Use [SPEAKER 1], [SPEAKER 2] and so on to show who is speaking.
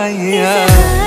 [SPEAKER 1] yeah.